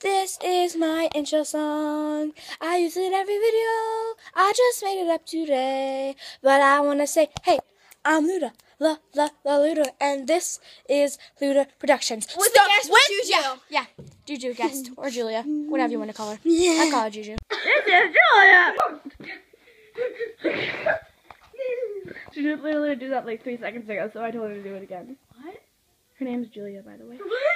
This is my intro song. I use it every video. I just made it up today. But I want to say, hey, I'm Luda. La, la, la, Luda. And this is Luda Productions. With the guest with Juju. Yeah, yeah. Juju guest. Or Julia. Whatever you want to call her. I call her Juju. This is Julia. She did literally do that like three seconds ago, so I told her to do it again. What? Her name's Julia, by the way. What?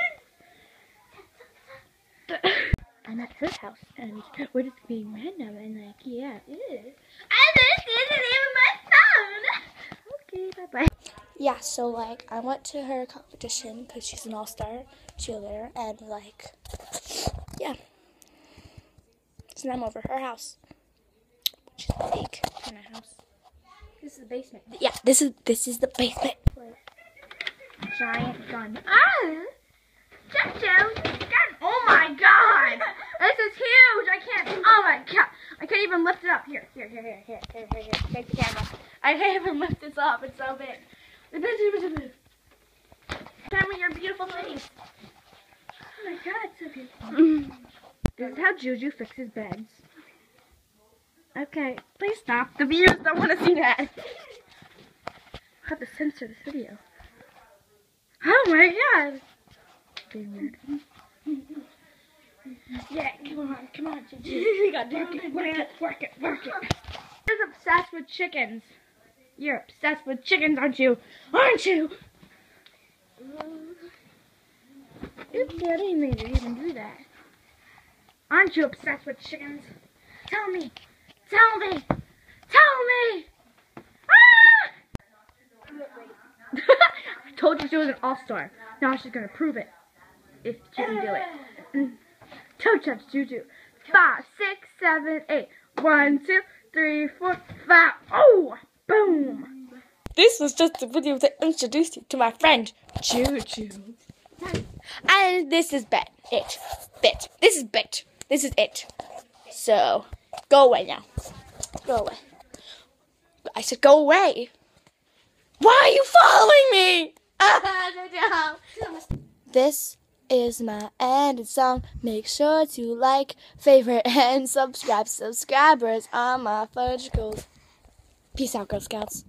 I'm at her house, and we're just being random, and like, yeah. And this is the name of my phone. Okay, bye bye. Yeah, so like I went to her competition because she's an all-star cheerleader, and like, yeah. So now I'm over her house, which is big in her house. This is the basement. Yeah, this is this is the basement. Giant gun. Ah! Jojo, gun. Oh my god! This is huge! I can't. Oh my god! I can't even lift it up. Here, here, here, here, here, here, here, here. Take the camera. I can't even lift this up. It's so big. Me your beautiful face. Oh my god, it's so beautiful. This is how Juju fixes beds. Okay, please stop. The viewers don't want to see that. I have to censor this video. Oh my god! Yeah, come on, come on, Juju. you gotta work it, work it, work it, work it. You're obsessed with chickens. You're obsessed with chickens, aren't you? Aren't you? Oops, I didn't mean to even do that. Aren't you obsessed with chickens? Tell me. Tell me. Tell me. Ah! I told you she was an all-star. Now she's gonna prove it. If she can do it. Toe touch, Juju. Five, six, seven, eight. One, two, three, four, five. Oh! Boom! This was just a video to introduce you to my friend Juju. And this is Bet. It. Bit. This is Bit. This is it. So, go away now. Go away. I said go away. Why are you following me? Ah. this is my ended song. Make sure to like, favorite, and subscribe. Subscribers are my fudge goals. Peace out, Girl Scouts.